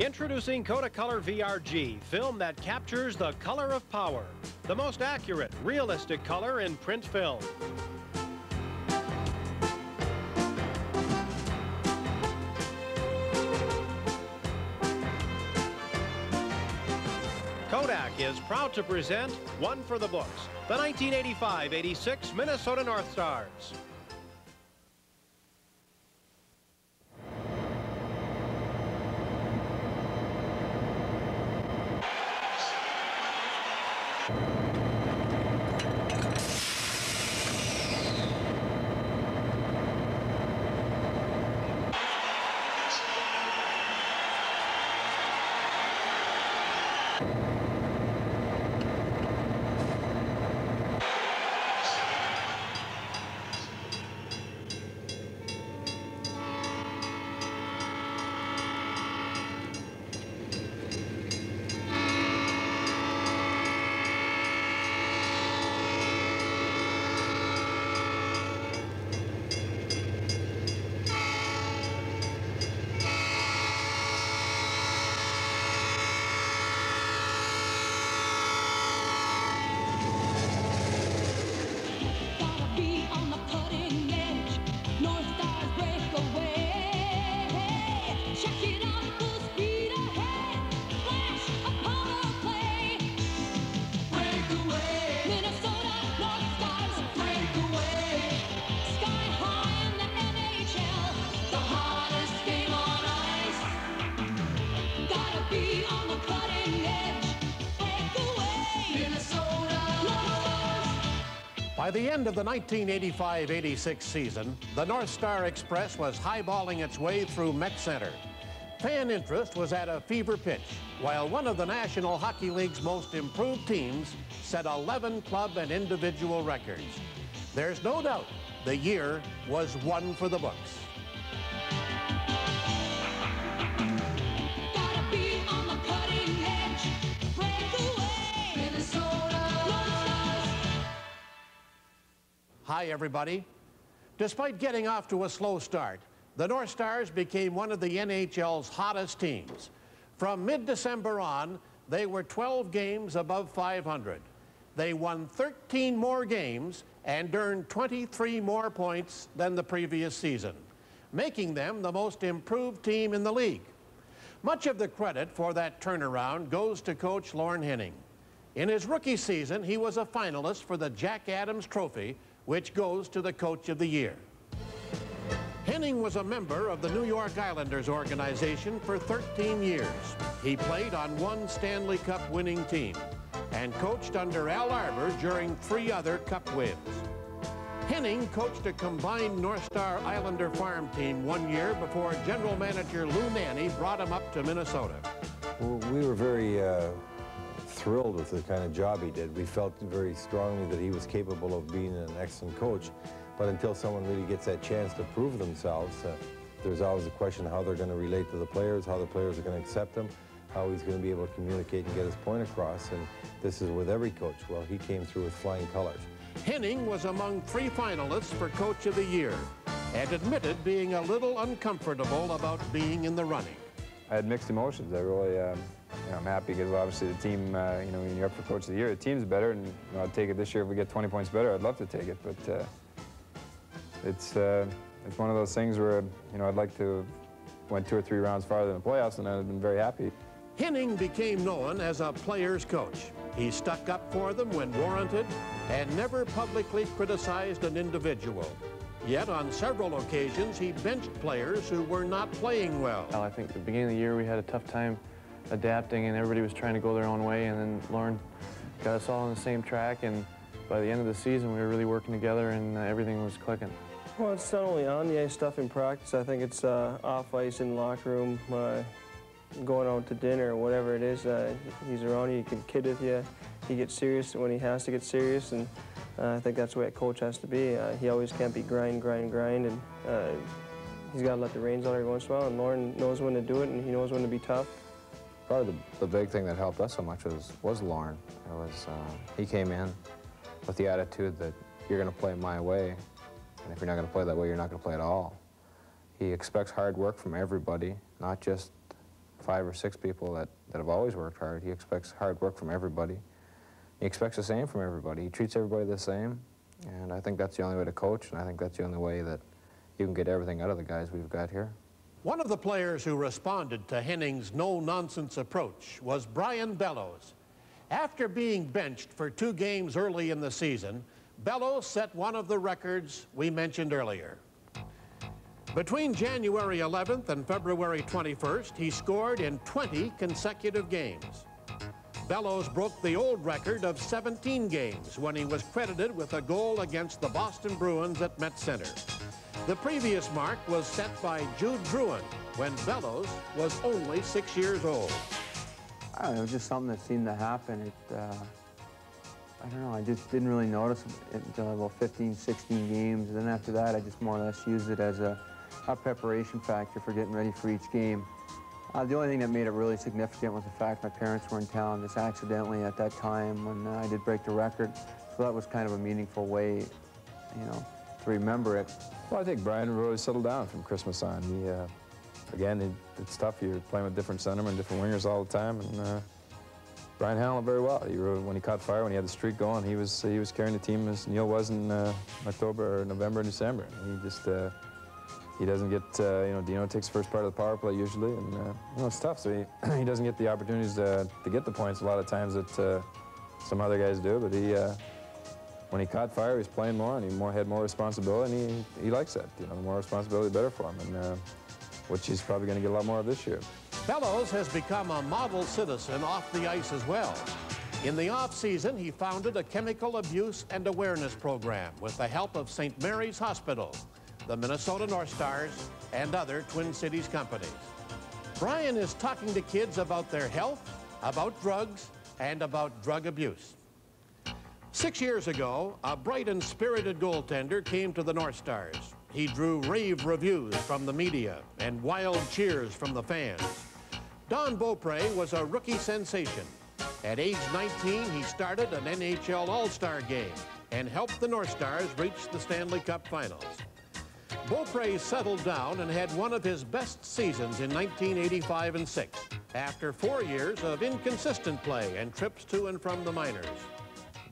Introducing Kodacolor VRG, film that captures the color of power. The most accurate, realistic color in print film. Kodak is proud to present One for the Books, the 1985-86 Minnesota North Stars. The end of the 1985-86 season, the North Star Express was highballing its way through Met Center. Fan interest was at a fever pitch, while one of the National Hockey League's most improved teams set 11 club and individual records. There's no doubt the year was one for the books. Hi, everybody. Despite getting off to a slow start, the North Stars became one of the NHL's hottest teams. From mid-December on, they were 12 games above 500. They won 13 more games and earned 23 more points than the previous season, making them the most improved team in the league. Much of the credit for that turnaround goes to coach Lorne Henning. In his rookie season, he was a finalist for the Jack Adams Trophy, which goes to the Coach of the Year. Henning was a member of the New York Islanders organization for 13 years. He played on one Stanley Cup winning team and coached under Al Arbour during three other Cup wins. Henning coached a combined North Star Islander farm team one year before general manager Lou Nanne brought him up to Minnesota. We were very uh, thrilled with the kind of job he did. We felt very strongly that he was capable of being an excellent coach. But until someone really gets that chance to prove themselves, uh, there's always a question how they're going to relate to the players, how the players are going to accept him, how he's going to be able to communicate and get his point across. And this is with every coach. Well, he came through with flying colors. Henning was among three finalists for Coach of the Year and admitted being a little uncomfortable about being in the running. I had mixed emotions. I really, um, you know, I'm happy because obviously the team, uh, you know, when you're up for Coach of the Year, the team's better, and you know, I'd take it this year if we get 20 points better. I'd love to take it, but uh, it's uh, it's one of those things where you know I'd like to have went two or three rounds farther in the playoffs, and I'd been very happy. Henning became known as a player's coach. He stuck up for them when warranted and never publicly criticized an individual. Yet on several occasions, he benched players who were not playing well. Well, I think at the beginning of the year we had a tough time adapting and everybody was trying to go their own way and then Lorne got us all on the same track and by the end of the season we were really working together and uh, everything was clicking. Well, it's not only on the ice stuff in practice. I think it's uh, off ice in the locker room, uh, going out to dinner, whatever it is. Uh, he's around you, he can kid with you. He gets serious when he has to get serious, and uh, I think that's the way a coach has to be. Uh, he always can't be grind, grind, grind, and he's got to let the reins out every once in a while. And Lorne knows when to do it, and he knows when to be tough. Probably the, the big thing that helped us so much was, was Lorne. It was, uh, he came in with the attitude that you're going to play my way, and if you're not going to play that way, you're not going to play at all. He expects hard work from everybody, not just five or six people that, that have always worked hard. He expects hard work from everybody. He expects the same from everybody. He treats everybody the same, and I think that's the only way to coach, and I think that's the only way that you can get everything out of the guys we've got here. One of the players who responded to Henning's no-nonsense approach was Brian Bellows. After being benched for two games early in the season, Bellows set one of the records we mentioned earlier. Between January 11th and February 21st, he scored in 20 consecutive games. Bellows broke the old record of 17 games when he was credited with a goal against the Boston Bruins at Met Center. The previous mark was set by Jude Drouin when Bellows was only six years old. I don't know, it was just something that seemed to happen. It, uh, I don't know, I just didn't really notice it until about 15, 16 games. And then after that, I just more or less used it as a, a preparation factor for getting ready for each game. Uh, the only thing that made it really significant was the fact my parents were in town just accidentally at that time when uh, I did break the record. So that was kind of a meaningful way, you know, to remember it. Well, I think Brian really settled down from Christmas on. He, uh, again, it, it's tough. You're playing with different centermen, different wingers all the time, and uh, Brian handled very well. He really, when he caught fire, when he had the streak going, he was he was carrying the team as Neil was in uh, October, or November, December. He just uh, he doesn't get uh, you know Dino takes the first part of the power play usually, and uh, you know it's tough. So he he doesn't get the opportunities to, to get the points a lot of times that uh, some other guys do. But he when he caught fire, he was playing more, and he more, had more responsibility, and he, he likes that. You know, the more responsibility, the better for him, and uh, which he's probably going to get a lot more of this year. Bellows has become a model citizen off the ice as well. In the off-season, he founded a chemical abuse and awareness program with the help of St. Mary's Hospital, the Minnesota North Stars, and other Twin Cities companies. Brian is talking to kids about their health, about drugs, and about drug abuse. Six years ago, a bright and spirited goaltender came to the North Stars. He drew rave reviews from the media and wild cheers from the fans. Don Beaupre was a rookie sensation. At age 19, he started an NHL All-Star game and helped the North Stars reach the Stanley Cup Finals. Beaupre settled down and had one of his best seasons in 1985 and 6 after four years of inconsistent play and trips to and from the minors.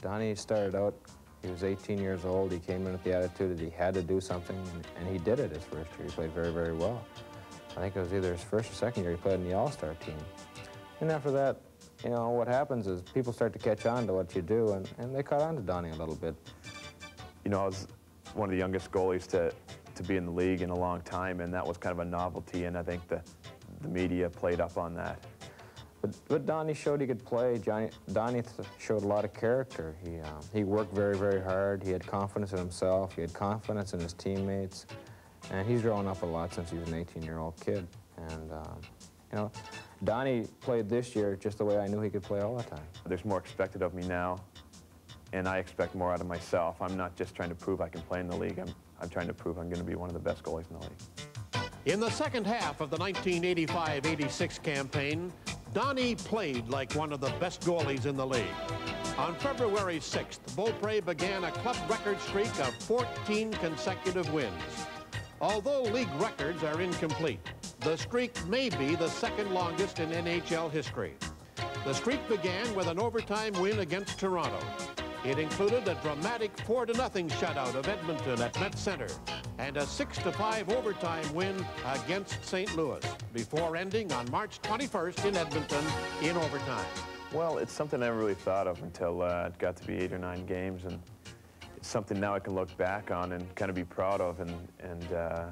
Donnie started out, he was 18 years old. He came in with the attitude that he had to do something, and, and he did it his first year. He played very, very well. I think it was either his first or second year he played in the All-Star team. And after that, you know, what happens is people start to catch on to what you do, and, and they caught on to Donnie a little bit. You know, I was one of the youngest goalies to, to be in the league in a long time, and that was kind of a novelty, and I think the, the media played up on that. But, but Donnie showed he could play. Johnny, Donnie showed a lot of character. He, um, he worked very, very hard. He had confidence in himself. He had confidence in his teammates. And he's grown up a lot since he was an 18-year-old kid. And, um, you know, Donnie played this year just the way I knew he could play all the time. There's more expected of me now, and I expect more out of myself. I'm not just trying to prove I can play in the league. I'm, I'm trying to prove I'm going to be one of the best goalies in the league. In the second half of the 1985-86 campaign, Donnie played like one of the best goalies in the league. On February 6th, Beaupre began a club record streak of 14 consecutive wins. Although league records are incomplete, the streak may be the second longest in NHL history. The streak began with an overtime win against Toronto. It included a dramatic 4-0 shutout of Edmonton at Met Center and a 6-5 overtime win against St. Louis before ending on March 21st in Edmonton in overtime. Well, it's something I never really thought of until uh, it got to be eight or nine games, and it's something now I can look back on and kind of be proud of, and and uh,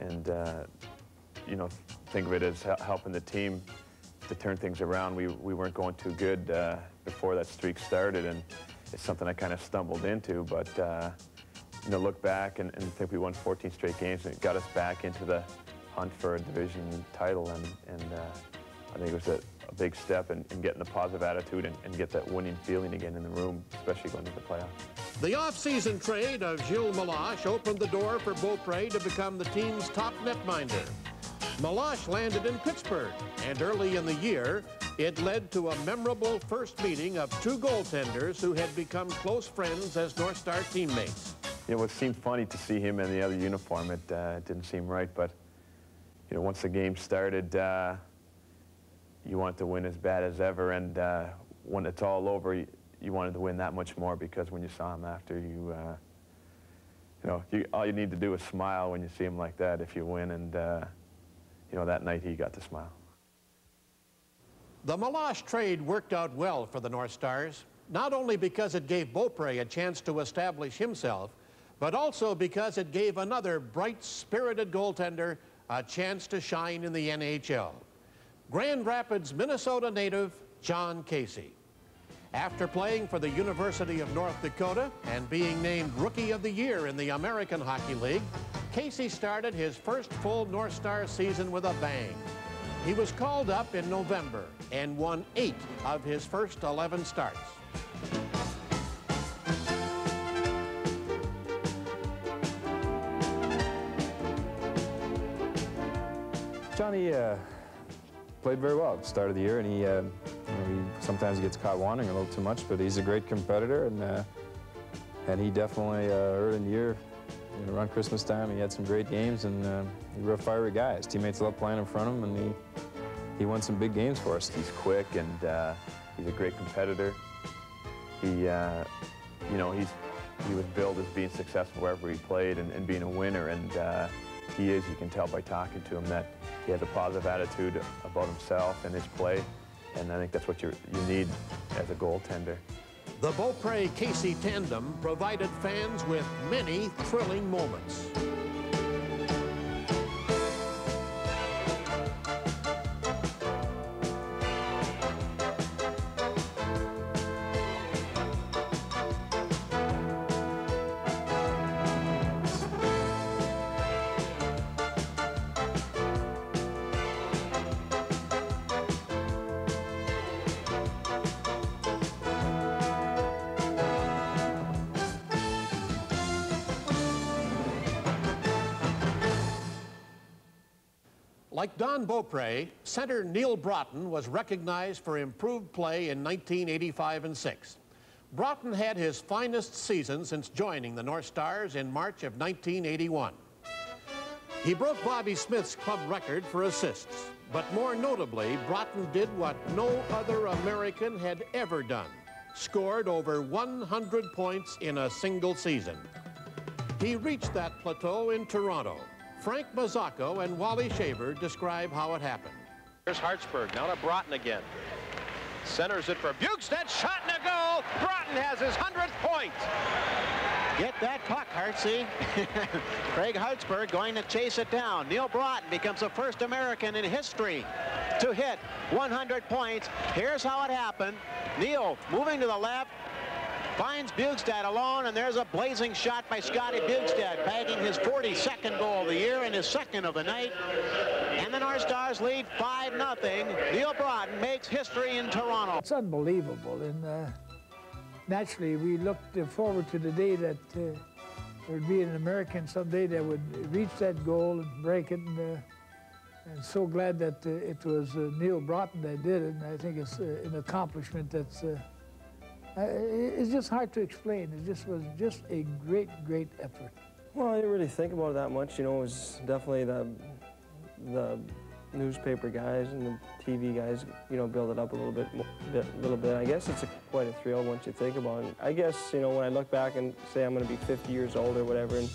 and uh, you know think of it as helping the team to turn things around. We we weren't going too good uh, before that streak started, and it's something I kind of stumbled into, but. You know, look back and, and think we won 14 straight games, and it got us back into the hunt for a division title, and, and uh, I think it was a, a big step in, in, getting the positive attitude and, and, get that winning feeling again in the room, especially going into the playoffs. The off-season trade of Gilles Meloche opened the door for Beaupre to become the team's top netminder. Meloche landed in Pittsburgh, and early in the year, it led to a memorable first meeting of two goaltenders who had become close friends as North Star teammates. You know, it seemed funny to see him in the other uniform. It uh, didn't seem right, but you know, once the game started, uh, you want to win as bad as ever, and uh, when it's all over, you, you, wanted to win that much more because when you saw him after, you, uh, you know, you, all you need to do is smile when you see him like that if you win, and uh, you know that night he got to smile. The Meloche trade worked out well for the North Stars, not only because it gave Beaupre a chance to establish himself, but also because it gave another bright-spirited goaltender a chance to shine in the NHL. Grand Rapids, Minnesota native Jon Casey. After playing for the University of North Dakota and being named Rookie of the Year in the American Hockey League, Casey started his first full North Star season with a bang. He was called up in November and won eight of his first 11 starts. Johnny uh, played very well at the start of the year, and he, uh, you know, he sometimes gets caught wanting a little too much, but he's a great competitor, and uh, and he definitely uh, early in the year, you know, around Christmas time, he had some great games, and uh, he's a real fiery guy. His teammates love playing in front of him, and he he won some big games for us. He's quick, and uh, he's a great competitor. He, you know, he's he was billed as being successful wherever he played and, and being a winner, and he is. You can tell by talking to him that he has a positive attitude about himself and his play, and I think that's what you you need as a goaltender. The Beaupre Casey tandem provided fans with many thrilling moments. Like Don Beaupre, center Neil Broten was recognized for improved play in 1985 and 6. Broten had his finest season since joining the North Stars in March of 1981. He broke Bobby Smith's club record for assists, but more notably, Broten did what no other American had ever done, scored over 100 points in a single season. He reached that plateau in Toronto, Frank Mazzocco and Wally Shaver describe how it happened. Here's Hartsburg, now to Broten again. Centers it for Bjugstad, shot and a goal. Broten has his 100th point. Get that puck, Hartsey. Craig Hartsburg going to chase it down. Neil Broten becomes the first American in history to hit 100 points. Here's how it happened. Neil moving to the left, finds Bjugstad alone, and there's a blazing shot by Scotty Bjugstad, bagging his 42nd goal of the year and his second of the night. And the North Stars lead 5-0. Neil Broten makes history in Toronto. It's unbelievable, and uh, naturally we looked forward to the day that uh, there would be an American someday that would reach that goal and break it. And, uh, and so glad that uh, it was uh, Neil Broten that did it, and I think it's uh, an accomplishment that's it's just hard to explain. It just was just a great, great effort. Well, I didn't really think about it that much. You know, it was definitely the the newspaper guys and the TV guys, you know, build it up a little bit, bit little bit. I guess it's a, quite a thrill once you think about it. I guess, you know, when I look back and say I'm going to be 50 years old or whatever, and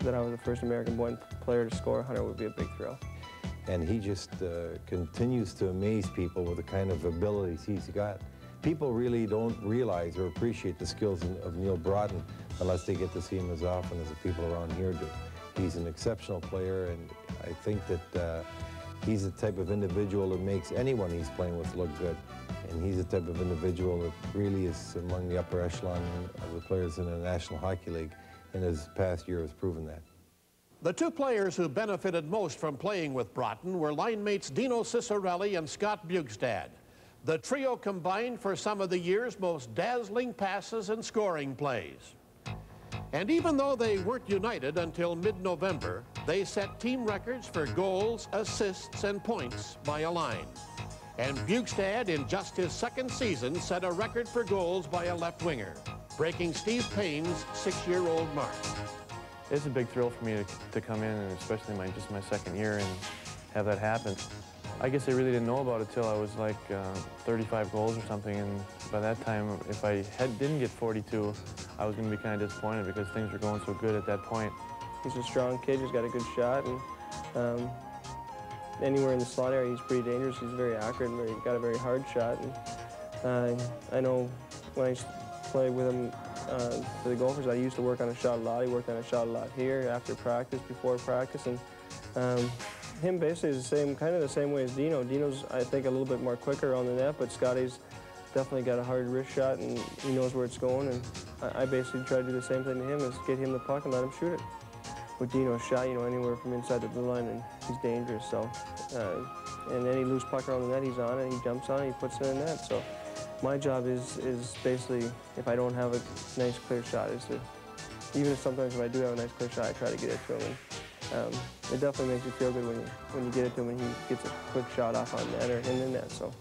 that I was the first American born player to score 100 would be a big thrill. And he just uh, continues to amaze people with the kind of abilities he's got people really don't realize or appreciate the skills of Neil Broten unless they get to see him as often as the people around here do. He's an exceptional player, and I think that uh, he's the type of individual that makes anyone he's playing with look good. And he's the type of individual that really is among the upper echelon of the players in the National Hockey League, and his past year has proven that. The two players who benefited most from playing with Broten were line mates Dino Ciccarelli and Scott Bjugstad. The trio combined for some of the year's most dazzling passes and scoring plays. And even though they weren't united until mid-November, they set team records for goals, assists, and points by a line. And Bjugstad, in just his second season, set a record for goals by a left winger, breaking Steve Payne's six-year-old mark. It's a big thrill for me to, to come in, and especially my just my second year, and have that happen. I guess I really didn't know about it till I was like uh, 35 goals or something, and by that time, if I had, didn't get 42, I was going to be kind of disappointed because things were going so good at that point. He's a strong kid. He's got a good shot, and um, anywhere in the slot area, he's pretty dangerous. He's very accurate and very, got a very hard shot. And uh, I know when I used to play with him uh, for the Gophers, I used to work on a shot a lot. He worked on a shot a lot here after practice, before practice, and um, him basically is the same, kind of the same way as Dino. Dino's, I think, a little bit more quicker on the net, but Scotty's definitely got a hard wrist shot and he knows where it's going. And I, I basically try to do the same thing to him, is get him the puck and let him shoot it. With Dino's shot, you know, anywhere from inside the blue line, and he's dangerous. So, uh, and any loose puck around the net, he's on it. He jumps on it, he puts it in the net. So, my job is is basically, if I don't have a nice clear shot, is to, even if sometimes if I do have a nice clear shot, I try to get it to him. And, um, it definitely makes you feel good when you when you get it to him and he gets a quick shot off on net or in the net. So.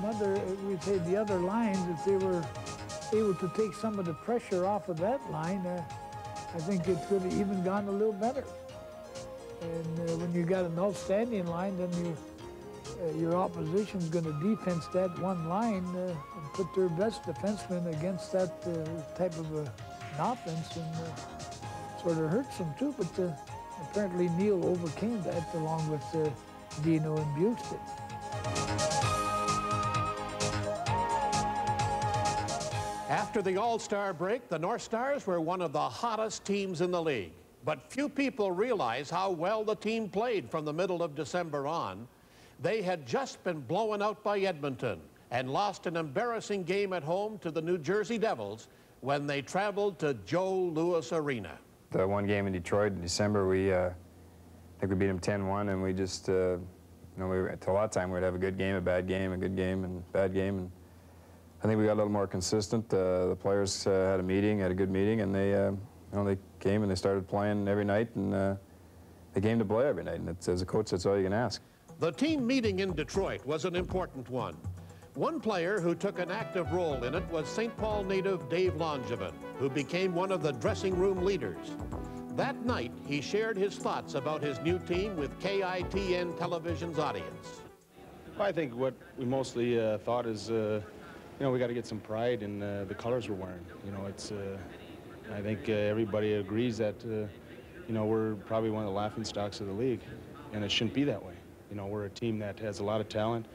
Know, if we say the other lines, if they were able to take some of the pressure off of that line, uh, I think it could have even gone a little better. And uh, when you got an outstanding line, then you, uh, your opposition's going to defense that one line uh, and put their best defenseman against that uh, type of an offense and uh, sort of hurts them too. But apparently Neil overcame that along with Dino and Bjugstad. After the All-Star break, the North Stars were one of the hottest teams in the league. But few people realize how well the team played from the middle of December on. They had just been blown out by Edmonton and lost an embarrassing game at home to the New Jersey Devils when they traveled to Joe Louis Arena. The one game in Detroit in December, we uh, I think we beat them 10-1, and we just, uh, you know, we were, a lot of time we'd have a good game, a bad game, a good game, and bad game, and I think we got a little more consistent. Uh, the players uh, had a meeting, had a good meeting, and they, uh, you know, they came and they started playing every night, and uh, they came to play every night. And it's, as a coach, that's all you can ask. The team meeting in Detroit was an important one. One player who took an active role in it was St. Paul native Dave Langevin, who became one of the dressing room leaders. That night, he shared his thoughts about his new team with KITN Television's audience. I think what we mostly uh, thought is, uh, you know, we got to get some pride in uh, the colors we're wearing. You know, it's. Uh, I think uh, everybody agrees that, uh, you know, we're probably one of the laughing stocks of the league, and it shouldn't be that way. You know, we're a team that has a lot of talent,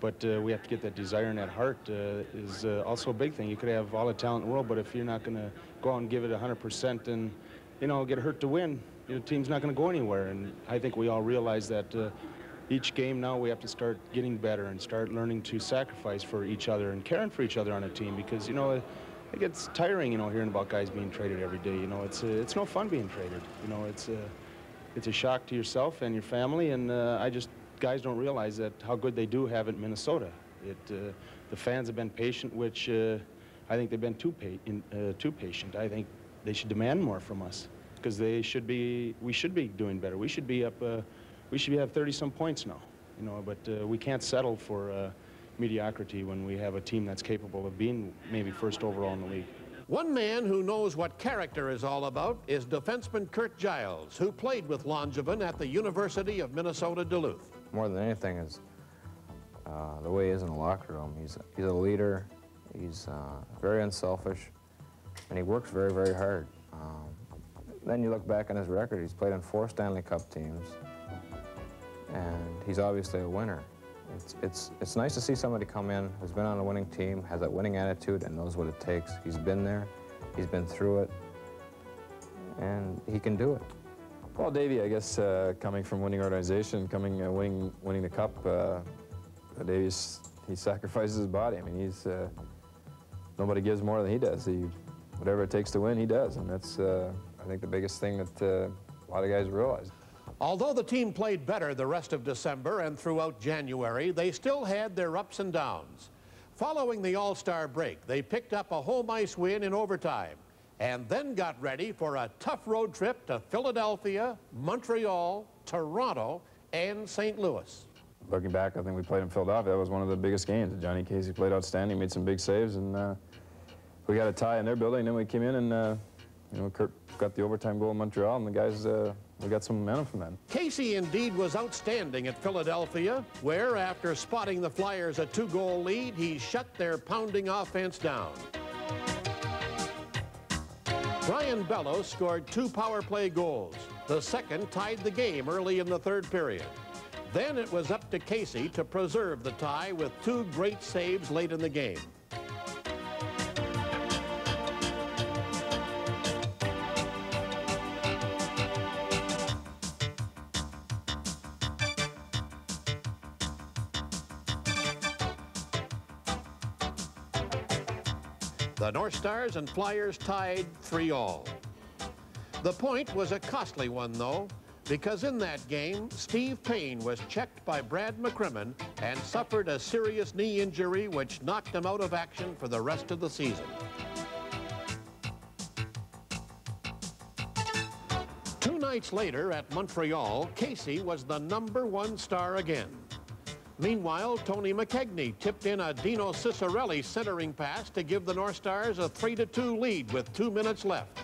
but uh, we have to get that desire and that heart uh, is also a big thing. You could have all the talent in the world, but if you're not going to go out and give it 100% and, you know, get hurt to win, your team's not going to go anywhere. And I think we all realize that each game now we have to start getting better and start learning to sacrifice for each other and caring for each other on a team because, you know, it gets tiring, you know, hearing about guys being traded every day. You know, it's, uh, it's no fun being traded. You know, it's, uh, it's a shock to yourself and your family, and uh, I just, guys don't realize that how good they do have in Minnesota. It, uh, the fans have been patient, which uh, I think they've been too, pa in, uh, too patient. I think they should demand more from us because they should be, we should be doing better. We should be up, uh, we should have 30 some points now, you know, but uh, we can't settle for uh, mediocrity when we have a team that's capable of being maybe first overall in the league. One man who knows what character is all about is defenseman Curt Giles, who played with Langevin at the University of Minnesota Duluth. More than anything is uh, the way he is in the locker room. He's, he's a leader, he's uh, very unselfish, and he works very, very hard. Um, then you look back on his record, he's played in four Stanley Cup teams. And he's obviously a winner. It's, it's, it's nice to see somebody come in who's been on a winning team, has that winning attitude, and knows what it takes. He's been there, he's been through it, and he can do it. Well, Davey, I guess uh, coming from winning organization, coming uh, winning winning the cup, uh, Davies he sacrifices his body. I mean, he's uh, nobody gives more than he does. He whatever it takes to win, he does, and that's uh, I think the biggest thing that uh, a lot of guys realize. Although the team played better the rest of December and throughout January, they still had their ups and downs. Following the All-Star break, they picked up a home ice win in overtime and then got ready for a tough road trip to Philadelphia, Montreal, Toronto, and St. Louis. Looking back, I think we played in Philadelphia. That was one of the biggest games. Johnny Casey played outstanding, made some big saves, and uh, we got a tie in their building. Then we came in and uh, you know, Curt got the overtime goal in Montreal, and the guys, uh, we got some momentum from them. Casey indeed was outstanding at Philadelphia, where after spotting the Flyers a two-goal lead, he shut their pounding offense down. Brian Bellows scored two power play goals. The second tied the game early in the third period. Then it was up to Casey to preserve the tie with two great saves late in the game. The North Stars and Flyers tied 3 all. The point was a costly one, though, because in that game, Steve Payne was checked by Brad McCrimmon and suffered a serious knee injury which knocked him out of action for the rest of the season. Two nights later at Montreal, Casey was the number one star again. Meanwhile, Tony McKegney tipped in a Dino Ciccarelli centering pass to give the North Stars a 3-2 lead with two minutes left.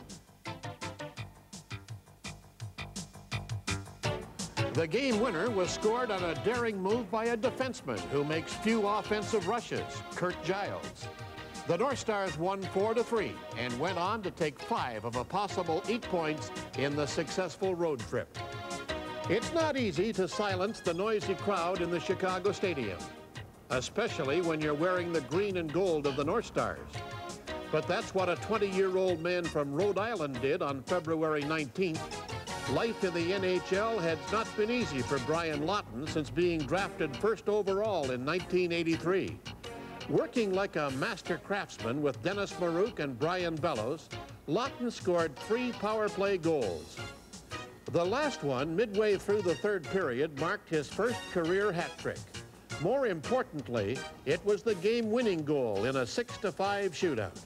The game winner was scored on a daring move by a defenseman who makes few offensive rushes, Curt Giles. The North Stars won 4-3 and went on to take five of a possible eight points in the successful road trip. It's not easy to silence the noisy crowd in the Chicago Stadium, especially when you're wearing the green and gold of the North Stars. But that's what a 20-year-old man from Rhode Island did on February 19th. Life in the NHL had not been easy for Brian Lawton since being drafted first overall in 1983. Working like a master craftsman with Dennis Maruk and Brian Bellows, Lawton scored three power play goals. The last one, midway through the third period, marked his first career hat trick. More importantly, it was the game-winning goal in a 6-5 shootout.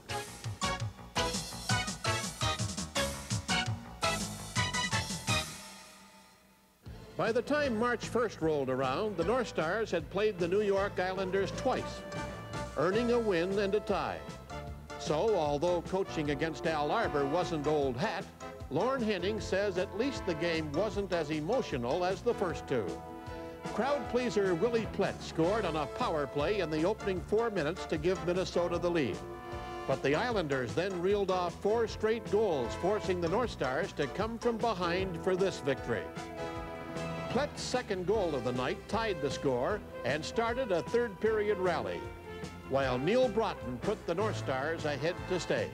By the time March 1st rolled around, the North Stars had played the New York Islanders twice, earning a win and a tie. So, although coaching against Al Arbour wasn't old hat, Lorne Henning says at least the game wasn't as emotional as the first two. Crowd pleaser Willie Plett scored on a power play in the opening four minutes to give Minnesota the lead. But the Islanders then reeled off four straight goals, forcing the North Stars to come from behind for this victory. Plett's second goal of the night tied the score and started a third period rally, while Neil Broten put the North Stars ahead to stay.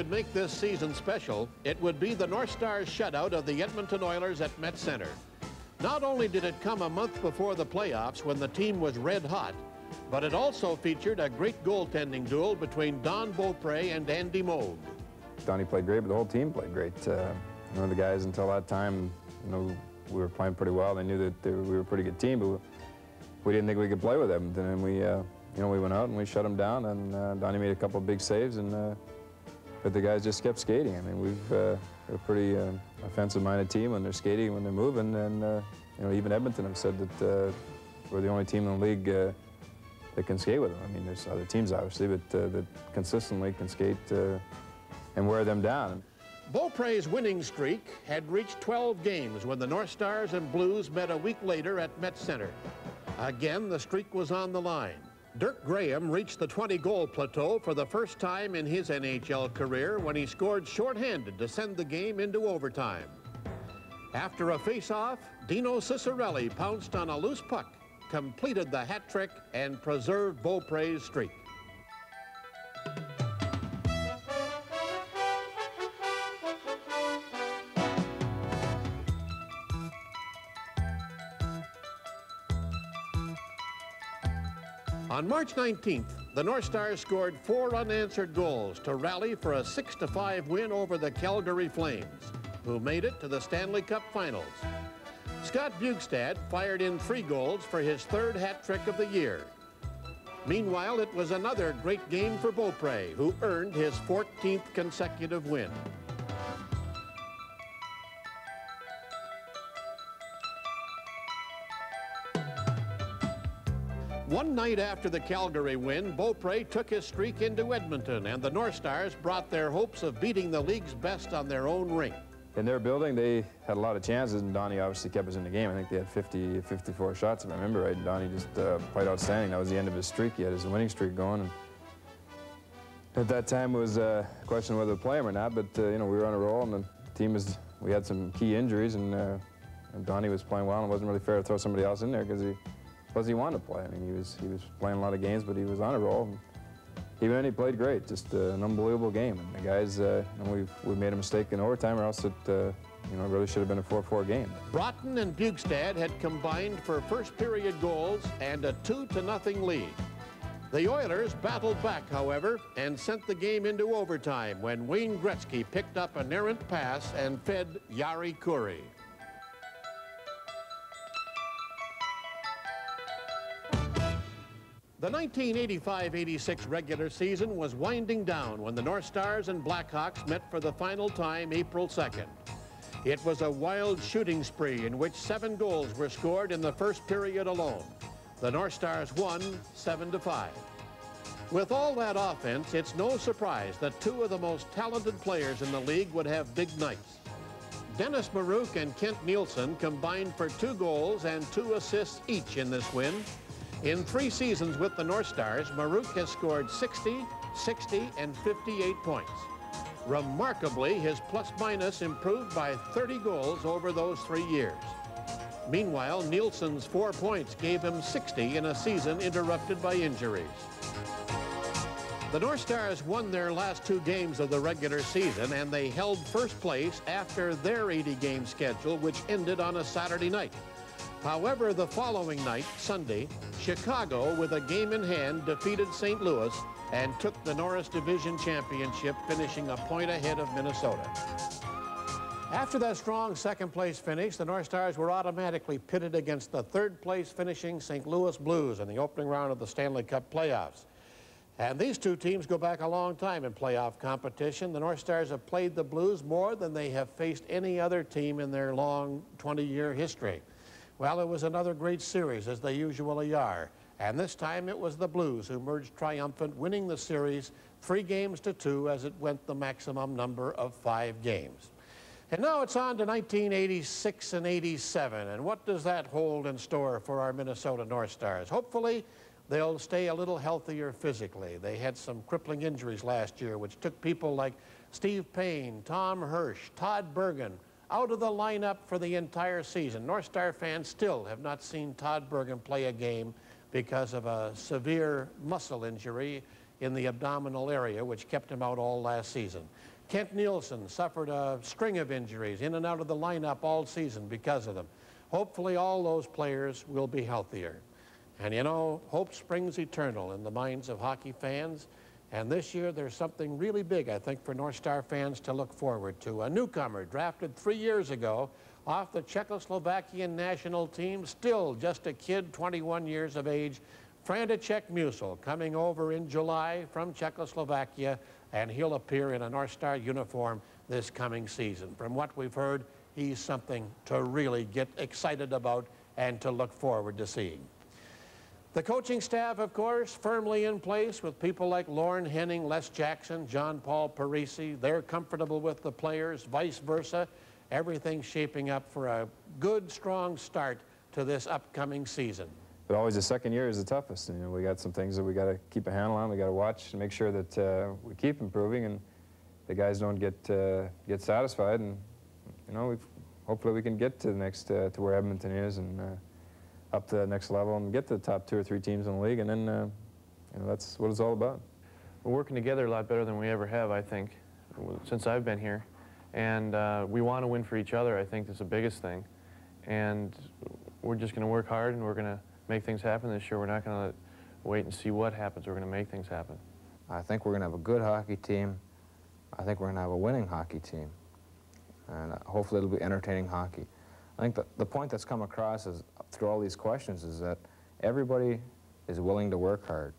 Could make this season special, it would be the North Stars shutout of the Edmonton Oilers at Met Center. Not only did it come a month before the playoffs when the team was red hot, but it also featured a great goaltending duel between Don Beaupre and Andy Moog. Donnie played great, but the whole team played great. Uh, you know, the guys until that time, you know, we were playing pretty well. They knew that they, we were a pretty good team, but we didn't think we could play with them. And then we, uh, you know, we went out and we shut them down, and uh, Donnie made a couple of big saves, and uh, but the guys just kept skating. I mean, we've uh, a pretty uh, offensive-minded team when they're skating, when they're moving, and uh, you know, even Edmonton have said that uh, we're the only team in the league uh, that can skate with them. I mean, there's other teams obviously, but uh, that consistently can skate uh, and wear them down. Beaupre's winning streak had reached 12 games when the North Stars and Blues met a week later at Met Center. Again, the streak was on the line. Dirk Graham reached the 20-goal plateau for the first time in his NHL career when he scored shorthanded to send the game into overtime. After a face-off, Dino Ciccarelli pounced on a loose puck, completed the hat trick, and preserved Beaupre's streak. On March 19th, the North Stars scored four unanswered goals to rally for a 6-5 win over the Calgary Flames, who made it to the Stanley Cup Finals. Scott Bjugstad fired in three goals for his third hat trick of the year. Meanwhile, it was another great game for Beaupre, who earned his 14th consecutive win. One night after the Calgary win, Beaupre took his streak into Edmonton, and the North Stars brought their hopes of beating the league's best on their own rink. In their building, they had a lot of chances, and Donnie obviously kept us in the game. I think they had 50, 54 shots, if I remember right, and Donnie just uh, played outstanding. That was the end of his streak. He had his winning streak going. And at that time, it was uh, a question whether to play him or not, but, uh, you know, we were on a roll, and the team was, we had some key injuries, and, uh, and Donnie was playing well, and it wasn't really fair to throw somebody else in there because he, because he wanted to play. I mean, he was, he was playing a lot of games, but he was on a roll. And even then, he played great. Just uh, an unbelievable game. And the guys, uh, know, we we made a mistake in overtime, or else it, uh, you know, it really should have been a 4-4 game. Broten and Bjugstad had combined for first period goals and a 2 to nothing lead. The Oilers battled back, however, and sent the game into overtime when Wayne Gretzky picked up an errant pass and fed Jari Kurri. The 1985-86 regular season was winding down when the North Stars and Blackhawks met for the final time April 2nd. It was a wild shooting spree in which seven goals were scored in the first period alone. The North Stars won 7-5. With all that offense, it's no surprise that two of the most talented players in the league would have big nights. Dennis Maruk and Kent Nilsson combined for two goals and two assists each in this win. In three seasons with the North Stars, Maruk has scored 60, 60, and 58 points. Remarkably, his plus-minus improved by 30 goals over those three years. Meanwhile, Nilsson's four points gave him 60 in a season interrupted by injuries. The North Stars won their last two games of the regular season, and they held first place after their 80-game schedule, which ended on a Saturday night. However, the following night, Sunday, Chicago, with a game in hand, defeated St. Louis and took the Norris Division Championship, finishing a point ahead of Minnesota. After that strong second place finish, the North Stars were automatically pitted against the third place finishing St. Louis Blues in the opening round of the Stanley Cup playoffs. And these two teams go back a long time in playoff competition. The North Stars have played the Blues more than they have faced any other team in their long 20-year history. Well, it was another great series, as they usually are. And this time it was the Blues who emerged triumphant, winning the series three games to two as it went the maximum number of five games. And now it's on to 1986 and 87. And what does that hold in store for our Minnesota North Stars? Hopefully, they'll stay a little healthier physically. They had some crippling injuries last year, which took people like Steve Payne, Tom Hirsch, Todd Bergen out of the lineup for the entire season. North Star fans still have not seen Todd Bergen play a game because of a severe muscle injury in the abdominal area, which kept him out all last season. Kent Nilsson suffered a string of injuries in and out of the lineup all season because of them. Hopefully all those players will be healthier. And you know, hope springs eternal in the minds of hockey fans. And this year there's something really big, I think, for North Star fans to look forward to. A newcomer drafted three years ago off the Czechoslovakian national team, still just a kid, 21 years of age, František Musil, coming over in July from Czechoslovakia, and he'll appear in a North Star uniform this coming season. From what we've heard, he's something to really get excited about and to look forward to seeing. The coaching staff, of course, firmly in place with people like Lorne Henning, Les Jackson, John Paul Parisi. They're comfortable with the players, vice versa. Everything's shaping up for a good, strong start to this upcoming season. but always the second year is the toughest. And, you know, we got some things that we got to keep a handle on. We got to watch and make sure that uh, we keep improving and the guys don't get uh, get satisfied. And you know, hopefully we can get to the next uh, to where Edmonton is and uh, up to that next level and get to the top two or three teams in the league. And then uh, you know, that's what it's all about. We're working together a lot better than we ever have, I think, since I've been here. And uh, we want to win for each other, I think is the biggest thing. And we're just going to work hard and we're going to make things happen this year. We're not going to wait and see what happens. We're going to make things happen. I think we're going to have a good hockey team. I think we're going to have a winning hockey team. And uh, hopefully it'll be entertaining hockey. I think the, the point that's come across is, through all these questions is that everybody is willing to work hard.